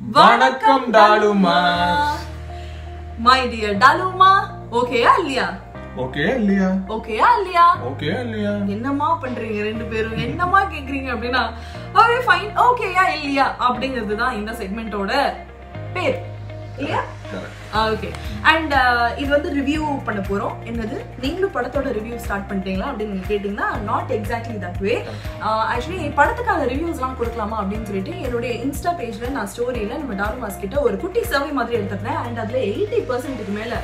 வணக்கம் டாலுமா. My dear டாலுமா ஓகேயா இல்லையா? ஓகே இல்லையா? ஓகேயா இல்லையா? ஓகே இல்லையா? என்னமா பண்றீங்க ரெண்டு பேரும்? என்னமா கேக்குறீங்க அப்படின்னா ஓகே ஃபைன் ஓகேயா இல்லையா? அப்படிங்கிறது தான் இந்த செக்மெண்டோட பேர். இல்லையா. ஓகே அண்ட் இது வந்து ரிவ்யூ பண்ண போறோம். என்னது? நீங்களும் படத்தோட ரிவ்யூ ஸ்டார்ட் பண்ணிட்டீங்களா அப்படின்னு கேட்டீங்கன்னா not exactly that way actually படத்துக்கான ரிவ்யூஸ்லாம் கொடுக்கலாமா அப்படின்னு சொல்லிட்டு என்னுடைய இன்ஸ்டா பேஜ்ல நான் ஸ்டோரியில நம்ம டார்மாஸ் கிட்ட ஒரு குட்டி சர்வே மாதிரி எடுத்திருந்தேன். அண்ட் அதுல எயிட்டி பர்சன்ட்டுக்கு மேல.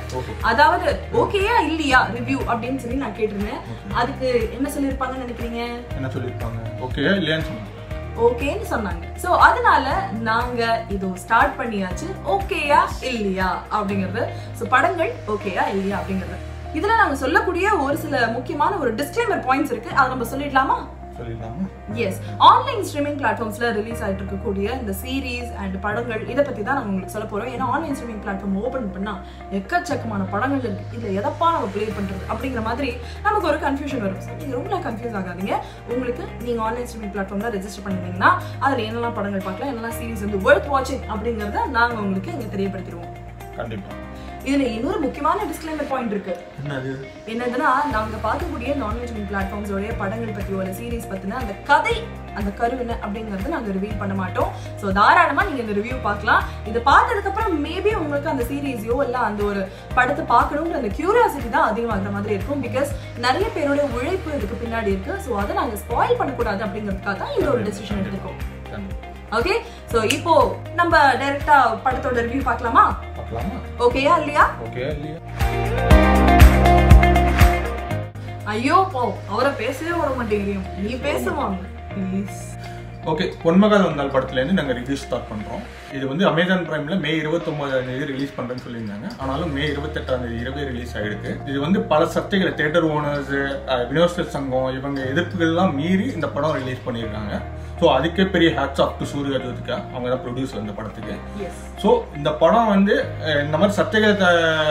அதாவது ஓகேயா இல்லையா ரிவ்யூ அப்படின்னு சொல்லி நான் கேட்டிருந்தேன். அதுக்கு என்ன சொல்லியிருப்பாங்கன்னு நினைக்கிறீங்க? என்ன சொல்லிருப்பாங்க ஓகே இல்லையான்னு சொன்னாங்க ஓகேன்னு சொன்னாங்க. சோ அதனால நாங்க இதோ ஸ்டார்ட் பண்ணியாச்சு. ஓகேயா இல்லையா அப்படிங்கறது. சோ படங்கள் ஓகேயா இல்லையா அப்படிங்கறது. இதுல நாங்க சொல்லக்கூடிய ஒரு சில முக்கியமான ஒரு டிஸ்க்ளைமர் பாயிண்ட்ஸ் இருக்கு. அதை நம்ம சொல்லிடலாமா? சொல்லிடலாமா எஸ் ஆன்லைன் ஸ்ட்ரீமிங் பிளாட்ஃபார்ம்ஸ்ல ரிலீஸ் ஆயிட்டு இருக்கக்கூடிய இந்த சீரீஸ் அண்ட் படங்கள் இதை பத்தி தான் நாங்க உங்களுக்கு சொல்ல போறோம் ஏன்னா ஆன்லைன் ஸ்ட்ரீமிங் பிளாட்ஃபார்ம் ஓபன் பண்ணா எக்கச்சக்கமான படங்கள் இருக்கு. இதுல எதப்பா நம்ம ப்ளே பண்றது அப்படிங்கிற மாதிரி நமக்கு ஒரு கன்ஃபியூஷன் வரும். So, நீங்க ரொம்ப கன்ஃபியூஸ் ஆகாதீங்க. உங்களுக்கு நீங்க ஆன்லைன் ஸ்ட்ரீமிங் பிளாட்ஃபார்ம்ல ரெஜிஸ்டர் பண்ணிருந்தீங்கன்னா அதுல என்னெல்லாம் படங்கள் பார்க்கலாம் என்னெல்லாம் சீரிஸ் வந்து ஒர்த் வாட்சிங் அப்படிங்கறத நாங்க உங்களுக்கு இங்க தெரியப்படுத்திடுவோம். கண்டிப்பா. இதுல இன்னொரு முக்கியமான டிஸ்க்ளைமர் பாயிண்ட் இருக்கு. என்னது? என்னதுன்னா நாங்க பார்க்கக்கூடிய நான்வெஜ் பிளாட்ஃபார்ம்ஸோடைய படங்கள் பத்தி ஒரு சீரிஸ் பத்தின அந்த கதை அந்த கரு என்ன அப்படிங்கறத நாங்க ரிவீல் பண்ண மாட்டோம். சோ தாராளமா நீங்க இந்த ரிவ்யூ பார்க்கலாம். இது பார்த்ததுக்கு அப்புறம் மேபி உங்களுக்கு அந்த சீரீஸையோ இல்ல அந்த ஒரு படத்தை பார்க்கணுங்கிற அந்த கியூரியாசிட்டி தான் அதிகமாகிற மாதிரி இருக்கும். பிகாஸ் நிறைய பேரோட உழைப்பு இதுக்கு பின்னாடி இருக்கு. சோ அதை நாங்க ஸ்பாயில் பண்ணக்கூடாது அப்படிங்கிறதுக்காக தான் இந்த ஒரு டெசிஷன் எடுத்திருக்கோம். ஓகே சோ இப்போ நம்ம டைரக்டா படத்தோட ரிவ்யூ பார்க்கலாமா? பார்க்கலாமா ஓகேயா இல்லையா ஓகே இல்லையா ஐயோ போ அவரை பேசவே விட மாட்டேங்கிறீங்க நீ பேசுவாங்க ப்ளீஸ் ஓகே பொன்மகள் வந்தால் படத்துல இருந்து நாங்க ரிவ்யூ ஸ்டார்ட் பண்றோம். இது வந்து அமேசான் பிரைம்ல மே இருபத்தொன்பதாம் தேதி ரிலீஸ் பண்றேன்னு சொல்லியிருந்தாங்க. ஆனாலும் மே இருபத்தெட்டாம் தேதி இரவே ரிலீஸ் ஆயிருக்கு இது வந்து பல சர்ச்சைகளை தேட்டர் ஓனர்ஸ் வினோஸ்டர் சங்கம் இவங்க எதிர்ப்புகள்லாம் மீறி இந்த படம் ரிலீஸ் பண்ணியிருக்காங்க. ஸோ அதுக்கே பெரிய hats off to Suriya Jyothika அவங்க தான் ப்ரொடியூசர் இந்த படத்துக்கு. ஸோ இந்த படம் வந்து இந்த மாதிரி சர்ச்சைகளை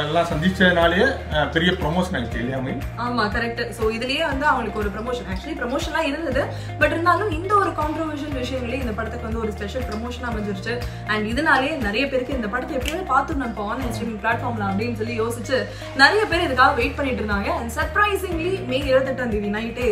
எல்லாம் சந்திச்சதுனாலேயே பெரிய ப்ரொமோஷன் ஆயிடுச்சு இல்லையா மீன்? ஆமா கரெக்ட் சோ இதுலயே வந்து அவங்களுக்கு ஒரு ப்ரமோஷன் ஆக்சுவலி ப்ரமோஷன்லாம் இருந்தது. பட் இருந்தாலும் இந்த ஒரு கான்ட்ரவர்ஷியல் விஷயங்களே இந்த படத்துக்கு வந்து ஒரு ஸ்பெஷல் ப்ரமோஷன் அமைஞ்சிருச்சு. அண்ட் இதனாலே நிறைய பேருக்கு இந்த படத்தை எப்படியாவது பார்த்துடணும் இப்போ ஆன்லைன் ஸ்ட்ரீமிங் பிளாட்ஃபார்ம்ல அப்படின்னு சொல்லி யோசிச்சு நிறைய பேர் இதுக்காக வெயிட் பண்ணிட்டு இருந்தாங்க. அண்ட் சர்ப்ரைசிங்லி மே இருபத்தெட்டாம் தேதி நைட்டே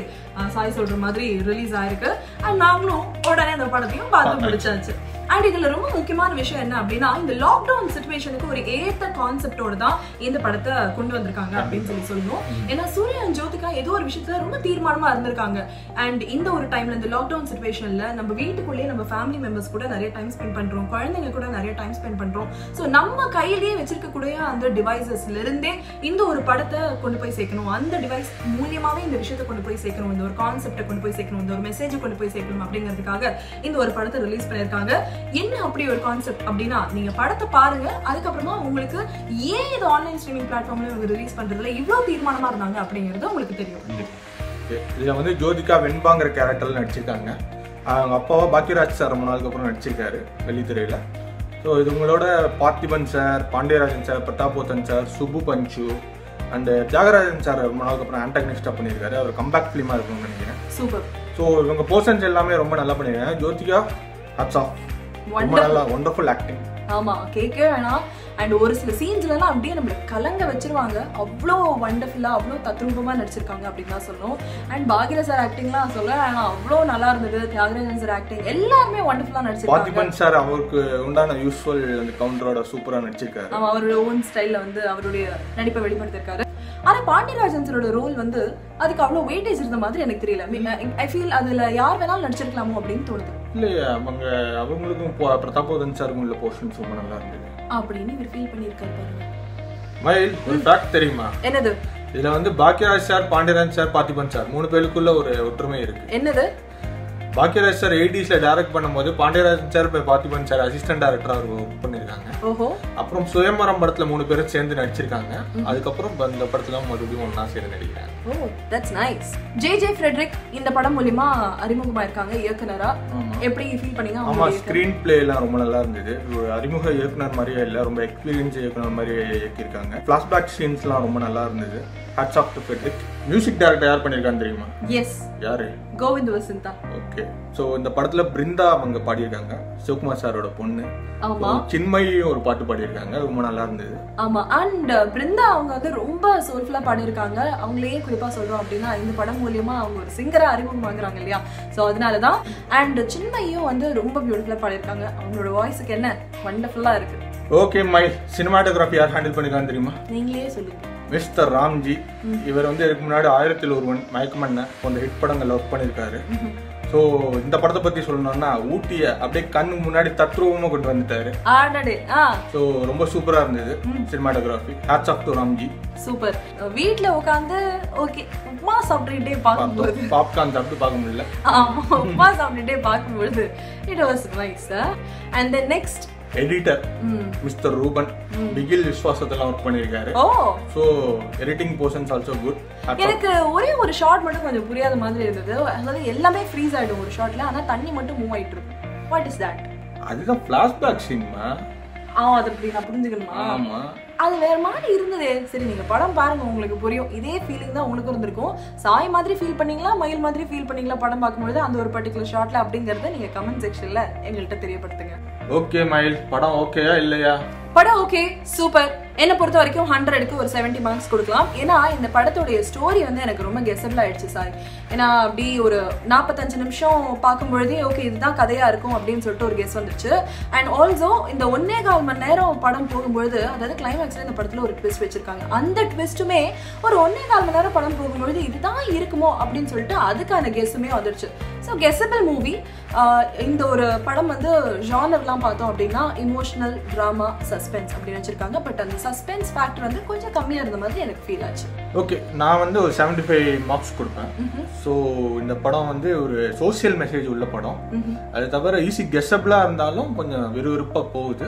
சாய் சொல்ற மாதிரி ரிலீஸ் ஆயிருக்கு. அண்ட் நாங்களும் உடனே அந்த படத்தையும் பார்த்து முடிச்சாச்சு அண்ட் இதுல ரொம்ப முக்கியமான விஷயம் என்ன அப்படின்னா இந்த லாக்டவுன் சுச்சுவேஷனுக்கு ஒரு ஏத்த கான்செப்டோட தான் இந்த படத்தை கொண்டு வந்திருக்காங்க அப்படின்னு சொல்லி சொல்லணும் ஏன்னா சூர்யா and ஜோதிகா ஏதோ ஒரு விஷயத்துல ரொம்ப தீர்மானமா இருந்திருக்காங்க. அண்ட் இந்த ஒரு டைம்ல இந்த லாக்டவுன் சுச்சுவேஷன்ல நம்ம வீட்டுக்குள்ளேயே நம்ம ஃபேமிலி மெம்பர்ஸ் கூட நிறைய டைம் ஸ்பெண்ட் பண்றோம். குழந்தைங்க கூட நிறைய டைம் ஸ்பெண்ட் பண்றோம். ஸோ நம்ம கையிலேயே வச்சிருக்கக்கூடிய அந்த டிவைசஸ்ல இருந்தே இந்த ஒரு படத்தை கொண்டு போய் சேர்க்கணும். அந்த டிவைஸ் மூலியமாவே இந்த விஷயத்தை கொண்டு போய் சேர்க்கணும். இந்த ஒரு கான்செப்டை கொண்டு போய் சேர்க்கணும். இந்த ஒரு மெசேஜை கொண்டு போய் சேர்க்கணும் அப்படிங்கிறதுக்காக இந்த ஒரு படத்தை ரிலீஸ் பண்ணியிருக்காங்க. என்ன அப்படி ஒரு கான்செப்ட் அப்படின்னா நீங்க படத்தை பாருங்க அதுக்கப்புறமா உங்களுக்கு ஏன் இது ஆன்லைன் ஸ்ட்ரீமிங் பிளாட்ஃபார்ம்ல இவங்க ரிலீஸ் பண்றதுல இவ்வளவு தீர்மானமா இருந்தாங்க அப்படிங்கிறது உங்களுக்கு தெரியும். இதுல வந்து ஜோதிகா வெண்பாங்கிற கேரக்டர்ல நடிச்சிருக்காங்க. அவங்க அப்பாவா பாக்கியராஜ் சார் ரொம்ப நாளுக்கு அப்புறம் நடிச்சிருக்காரு வெள்ளித்திரையில ஸோ இது உங்களோட Parthiban sir Pandiarajan sir Prathapothen sir Subbu Panchu and Thiagarajan sir ரொம்ப நாளுக்கு அப்புறம் ஆன்டாகனிஸ்டாக பண்ணியிருக்காரு. அவர் கம்பேக் ஃபிலிமாக இருக்கும்னு நினைக்கிறேன். சூப்பர் ஸோ இவங்க போர்ஷன்ஸ் எல்லாமே ரொம்ப நல்லா பண்ணியிருக்காங்க. Jyothika hats off wonderful acting ஆமா கேட்கவே வேணாம். அண்ட் ஒரு சில சீன்ஸ்ல எல்லாம் அப்படியே நம்மள கலங்க வச்சிருவாங்க. அவ்வளோ வண்டர்ஃபுல்லா அவ்வளோ தத்ரூபமா நடிச்சிருக்காங்க அப்படின்னு தான் சொல்லணும். அண்ட் பாகிர சார் ஆக்டிங்லாம் சொல்ல வேணாம் அவ்வளோ நல்லா இருந்தது. தியாகராஜன் சார் ஆக்டிங் எல்லாருமே வண்டர்ஃபுல்லா நடிச்சிருக்காங்க. சார் அவருக்கு உண்டான யூஸ்ஃபுல் அந்த கவுண்டரோட சூப்பராக நடிச்சிருக்காரு. அவன் அவருடைய ஓன் ஸ்டைல்ல வந்து அவருடைய நடிப்பை வெளிப்படுத்திருக்காரு. ஆனா பாண்டியராஜன் சாரோட ரோல் வந்து அதுக்கு அவ்வளவு வெயிட்டேஜ் இருந்த மாதிரி எனக்கு தெரியல. ஐ ஃபீல் அதுல யார் வேணாலும் நடிச்சிருக்கலாமோ அப்படின்னு தோணுது. இல்லையே அவங்க அவங்களுக்கும் பிரதாபோதன் சாருக்கும் உள்ள போர்ஷன்ஸ் ரொம்ப நல்லா இருந்தது. அப்படின்னு இவர் ஃபீல் பண்ணியிருக்காரு பாருங்க. மயில் ஒரு ஃபேக்ட் தெரியுமா? என்னது? இதுல வந்து Bhagyaraj sir Pandiaraj sir Parthiban sir மூணு பேருக்குள்ள ஒரு ஒற்றுமை இருக்கு. என்னது? பாக்கியராஜ் சார் எயிட்டிஸ்ல டைரக்ட் பண்ணும்போது பாண்டியராஜன் சார் இப்போ பார்த்திபன் சார் அசிஸ்டன்ட் டைரக்டரா ஒர்க் பண்ணிருக்காங்க. ஓஹோ. அப்புறம் சுயமரம் படத்துல மூணு பேரும் சேர்ந்து நடிச்சிருக்காங்க. அதுக்கப்புறம் இந்த படத்துல மறுபடியும் ஒண்ணா சேர்ந்து நடிக்கிறாங்க. ஓ that's nice J J Fredrick இந்த படம் மூலியமா அறிமுகமா இருக்காங்க இயக்குனரா. எப்படி ஃபீல் பண்ணீங்க ஆமா ஸ்கிரீன் பிளே எல்லாம் ரொம்ப நல்லா இருந்தது. அறிமுக இயக்குனர் மாதிரியே இல்ல ரொம்ப எக்ஸ்பீரியன்ஸ் இயக்குனர் மாதிரி இயக்கியிருக்காங்க. ஃபிளாஷ்பேக் சீன்ஸ்லாம் ரொம்ப நல்லா இருந்தது. Hats off to Fredrick music director யார் பண்ணியிருக்கான்னு தெரியுமா? எஸ் யாரு? கோவிந்த் வசந்தா ஓகே ஸோ இந்த படத்துல பிருந்தா அவங்க பாடியிருக்காங்க. சிவகுமார் சாரோட பொண்ணு. ஆமா. சின்மயும் ஒரு பாட்டு பாடியிருக்காங்க. ரொம்ப நல்லா இருந்தது. ஆமா. அண்ட் பிருந்தா அவங்க வந்து ரொம்ப சோல்ஃபுல்லா பாடியிருக்காங்க. அவங்களே குறிப்பா சொல்றோம் அப்படின்னா இந்த படம் மூலியமா அவங்க ஒரு சிங்கரா அறிமுகம் வாங்குறாங்க இல்லையா? சோ அதனாலதான். அண்ட் சின்மையும் வந்து ரொம்ப பியூட்டிஃபுல்லா பாடியிருக்காங்க. அவங்களோட வாய்ஸுக்கு என்ன? வண்டர்ஃபுல்லா இருக்கு. ஓகே மை சினிமாட்டோகிராஃபி யார் ஹேண்டில் பண்ணிருக்கான்னு தெரியுமா? நீங்களே சொல்லுங்க. மிஸ்டர் ராம்ஜி இவர் வந்து இதுக்கு முன்னாடி ஆயிரத்தில் ஒருவன் மயக்கமண்ண போன்ற ஹிட் படங்கள்ல ஒர்க் பண்ணியிருக்காரு. ஸோ இந்த படத்தை பத்தி சொல்லணும்னா ஊட்டிய அப்படியே கண்ணு முன்னாடி தத்ரூபமா கொண்டு வந்துட்டாரு. ஸோ ரொம்ப சூப்பரா இருந்தது cinematography hats off to Ramji. Super வீட்ல உட்காந்து ஓகே உப்மா சாப்பிட்டுக்கிட்டே பார்க்கும்போது. பாப்கார்ன் சாப்பிட்டு பார்க்க முடியல. ஆமா உப்மா சாப்பிட்டுட்டே பார்க்கும்பொழுது it was nice and then next editor mister Ruben Bigil விஸ்வாசத்தெல்லாம் work பண்ணியிருக்காரு. So editing portions also good எனக்கு ஒரே ஒரு ஷார்ட் மட்டும் கொஞ்சம் புரியாத மாதிரி இருந்தது. அதாவது எல்லாமே ஃப்ரீஸ் ஆயிடும் ஒரு ஷார்ட்ல ஆனா தண்ணி மட்டும் மூவ் ஆயிட்டு இருக்கும். வாட் இஸ் தட் அதுதான் ஃபிளாஷ்பேக் சினிமா ஆ அது அப்படி நான் புரிஞ்சுக்கணுமா? ஆமா. அது வேற மாதிரி இருந்ததே. சரி நீங்க படம் பாருங்க உங்களுக்கு புரியும். இதே ஃபீலிங் தான் உங்களுக்கு இருந்திருக்கும். சாய் மாதிரி ஃபீல் பண்ணீங்களா? மயில் மாதிரி ஃபீல் பண்ணீங்களா? படம் பார்க்கும்போது அந்த ஒரு பர்டிகுலர் ஷார்ட்ல அப்படிங்கறத நீங்க கமெண்ட் செக்ஷன்ல எங்கள்கிட்ட தெரியப்படுத்துங்க. ஓகே மயில். படம் ஓகேயா இல்லையா? படம் ஓகே சூப்பர் என்னை பொறுத்த வரைக்கும் ஹண்ட்ரடுக்கு ஒரு 70 மார்க்ஸ் கொடுக்கலாம். ஏன்னா இந்த படத்துடைய ஸ்டோரி வந்து எனக்கு ரொம்ப கெசபிள் ஆயிடுச்சு சார் ஏன்னா அப்படி ஒரு நாற்பத்தஞ்சு நிமிஷம் பார்க்கும்பொழுதே ஓகே இதுதான் கதையா இருக்கும் அப்படின்னு சொல்லிட்டு ஒரு கெஸ் வந்துச்சு. அண்ட் ஆல்சோ இந்த ஒன்னே கால் மணி நேரம் படம் போகும்பொழுது அதாவது கிளைமேக்ஸ்ல இந்த படத்துல ஒரு ட்விஸ்ட் வச்சிருக்காங்க. அந்த ட்விஸ்ட்டுமே ஒரு ஒன்னே கால் மணி நேரம் படம் போகும்பொழுது இதுதான் இருக்குமோ அப்படின்னு சொல்லிட்டு அதுக்கான கெஸ்ஸுமே வந்துருச்சு. ஸோ கெஸபிள் மூவி இந்த ஒரு படம் வந்து ஜானர்லாம் பார்த்தோம் அப்படின்னா இமோஷனல் ட்ராமா சஸ்பென்ஸ் அப்படின்னு வச்சிருக்காங்க. பட் அந்த சஸ்பென்ஸ் ஃபேக்டர் வந்து கொஞ்சம் கம்மியா இருந்த மாதிரி எனக்கு ஃபீல் ஆச்சு. ஓகே நான் வந்து ஒரு 75 ஃபைவ் மார்க்ஸ் கொடுப்பேன் ஸோ இந்த படம் வந்து ஒரு சோஷியல் மெசேஜ் உள்ள படம். அது தவிர ஈஸி கெஸ்டபிளாக இருந்தாலும் கொஞ்சம் விறுவிறுப்பாக போகுது.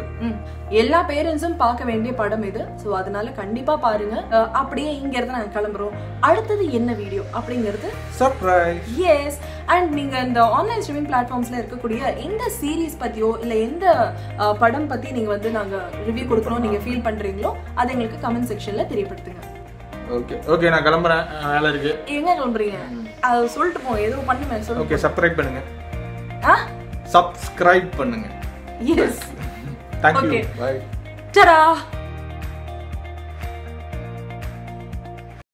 எல்லா பேரண்ட்ஸும் பார்க்க வேண்டிய படம் இது. ஸோ அதனால கண்டிப்பா பாருங்க. அப்படியே இங்க இருந்து நாங்க கிளம்புறோம். அடுத்தது என்ன வீடியோ அப்படிங்கிறது? சர்ப்ரைஸ் எஸ் அண்ட் நீங்க இந்த ஆன்லைன் ஸ்ட்ரீமிங் பிளாட்ஃபார்ம்ஸ்ல இருக்கக்கூடிய எந்த சீரிஸ் பத்தியோ இல்ல எந்த படம் பத்தி நீங்க வந்து நாங்க ரிவ்யூ கொடுக்கணும் நீங்க ஃபீல் பண்றீங்களோ அதை எங்களுக்கு கமெண்ட் செக்ஷன்ல தெரியப்படுத்துங்க. ஓகே ஓகே நான் கிளம்புறேன். வேலை இருக்கு. எங்க கிளம்புறீங்க? அதை சொல்லிட்டு போ எதுவும் பண்ணுமே சொல்லு ஓகே சப்ஸ்கிரைப் பண்ணுங்க. ஆ? சப்ஸ்கிரைப் பண்ணுங்க. Yes thank you Okay. Bye டரா